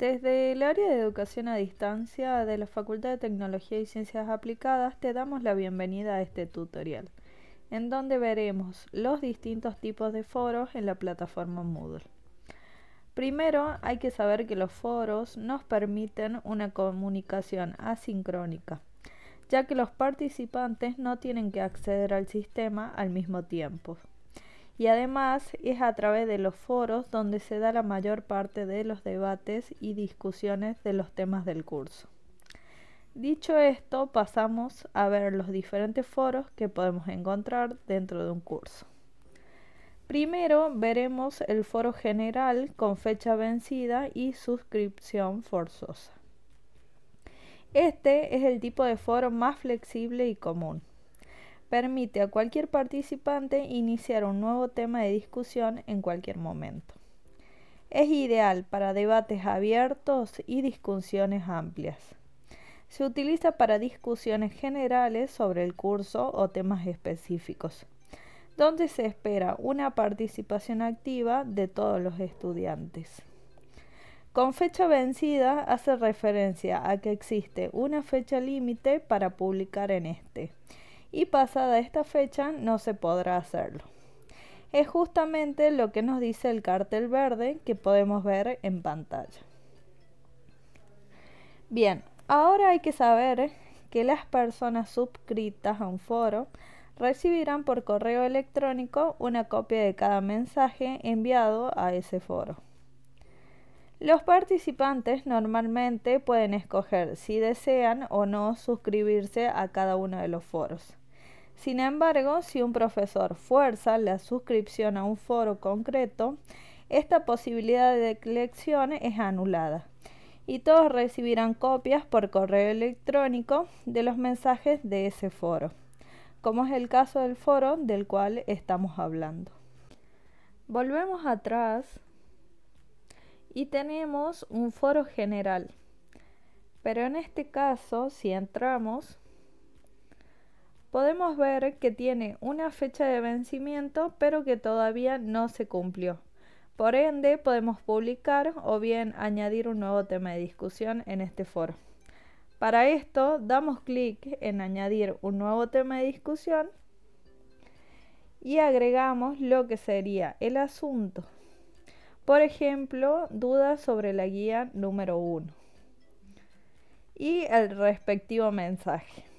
Desde el área de educación a distancia de la Facultad de Tecnología y Ciencias Aplicadas te damos la bienvenida a este tutorial, en donde veremos los distintos tipos de foros en la plataforma Moodle. Primero hay que saber que los foros nos permiten una comunicación asincrónica, ya que los participantes no tienen que acceder al sistema al mismo tiempo. Y además es a través de los foros donde se da la mayor parte de los debates y discusiones de los temas del curso. Dicho esto, pasamos a ver los diferentes foros que podemos encontrar dentro de un curso. Primero veremos el foro general con fecha vencida y suscripción forzosa. Este es el tipo de foro más flexible y común. Permite a cualquier participante iniciar un nuevo tema de discusión en cualquier momento. Es ideal para debates abiertos y discusiones amplias. Se utiliza para discusiones generales sobre el curso o temas específicos donde se espera una participación activa de todos los estudiantes. Con fecha vencida hace referencia a que existe una fecha límite para publicar en este y pasada esta fecha no se podrá hacerlo. Es justamente lo que nos dice el cartel verde que podemos ver en pantalla. Bien, ahora hay que saber que las personas suscritas a un foro recibirán por correo electrónico una copia de cada mensaje enviado a ese foro. Los participantes normalmente pueden escoger si desean o no suscribirse a cada uno de los foros. Sin embargo, si un profesor fuerza la suscripción a un foro concreto, esta posibilidad de elección es anulada y todos recibirán copias por correo electrónico de los mensajes de ese foro como es el caso del foro del cual estamos hablando. Volvemos atrás y tenemos un foro general. Pero en este caso, si entramos, podemos ver que tiene una fecha de vencimiento, pero que todavía no se cumplió. Por ende, podemos publicar o bien añadir un nuevo tema de discusión en este foro. Para esto damos clic en añadir un nuevo tema de discusión y agregamos lo que sería el asunto. Por ejemplo, dudas sobre la guía número 1 y el respectivo mensaje.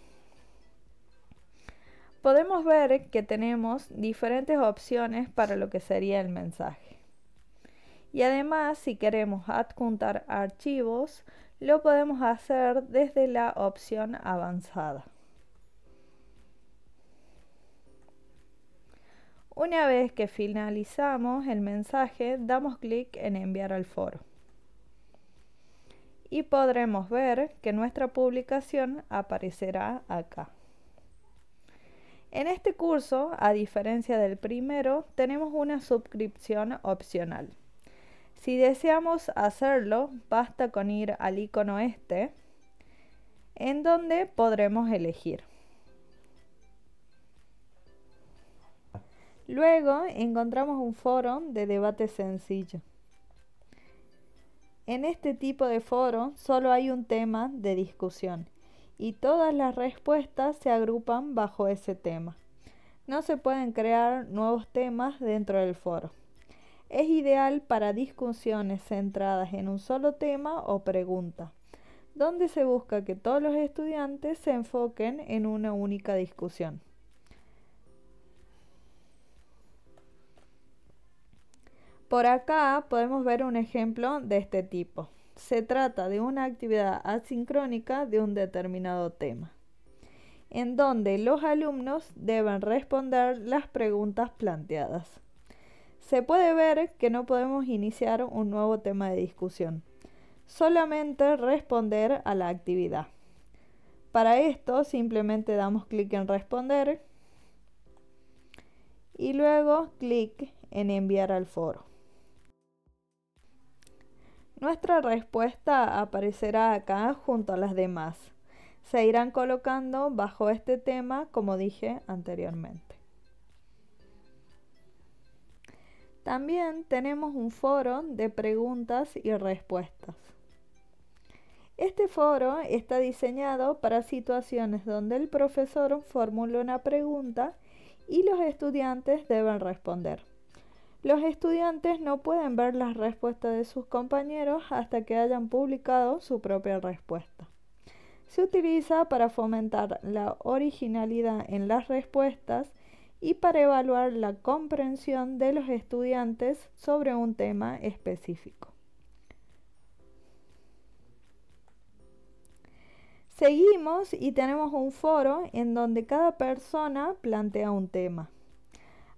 Podemos ver que tenemos diferentes opciones para lo que sería el mensaje. Y además, si queremos adjuntar archivos, lo podemos hacer desde la opción avanzada. Una vez que finalizamos el mensaje, damos clic en enviar al foro. Y podremos ver que nuestra publicación aparecerá acá. En este curso, a diferencia del primero, tenemos una suscripción opcional. Si deseamos hacerlo, basta con ir al icono este, en donde podremos elegir. Luego encontramos un foro de debate sencillo. En este tipo de foro solo hay un tema de discusión y todas las respuestas se agrupan bajo ese tema. No se pueden crear nuevos temas dentro del foro. Es ideal para discusiones centradas en un solo tema o pregunta, donde se busca que todos los estudiantes se enfoquen en una única discusión. Por acá podemos ver un ejemplo de este tipo. Se trata de una actividad asincrónica de un determinado tema, en donde los alumnos deben responder las preguntas planteadas se puede ver que no podemos iniciar un nuevo tema de discusión, solamente responder a la actividad. Para esto simplemente damos clic en responder y luego clic en enviar al foro. Nuestra respuesta aparecerá acá junto a las demás. Se irán colocando bajo este tema como dije anteriormente. También tenemos un foro de preguntas y respuestas. Este foro está diseñado para situaciones donde el profesor formula una pregunta y los estudiantes deben responder. Los estudiantes no pueden ver las respuestas de sus compañeros hasta que hayan publicado su propia respuesta. Se utiliza para fomentar la originalidad en las respuestas y para evaluar la comprensión de los estudiantes sobre un tema específico. Seguimos y tenemos un foro en donde cada persona plantea un tema.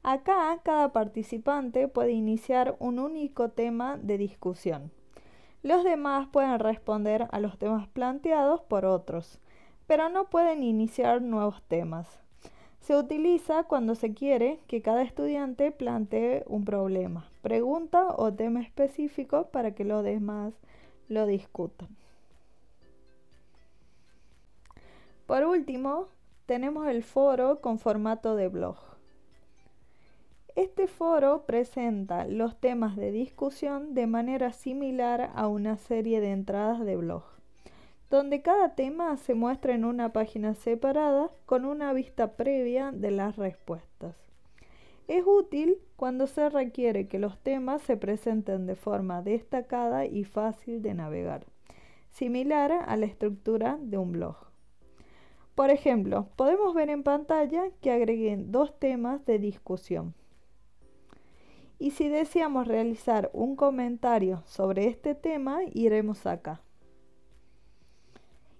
Acá cada participante puede iniciar un único tema de discusión. Los demás pueden responder a los temas planteados por otros, pero no pueden iniciar nuevos temas. Se utiliza cuando se quiere que cada estudiante plantee un problema, pregunta o tema específico para que los demás lo discutan. Por último, tenemos el foro con formato de blog. Este foro presenta los temas de discusión de manera similar a una serie de entradas de blog, donde cada tema se muestra en una página separada con una vista previa de las respuestas. Es útil cuando se requiere que los temas se presenten de forma destacada y fácil de navegar, similar a la estructura de un blog. Por ejemplo, podemos ver en pantalla que agregué dos temas de discusión. Y si deseamos realizar un comentario sobre este tema, iremos acá.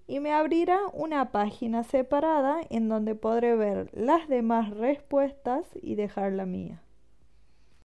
Y me abrirá una página separada en donde podré ver las demás respuestas y dejar la mía.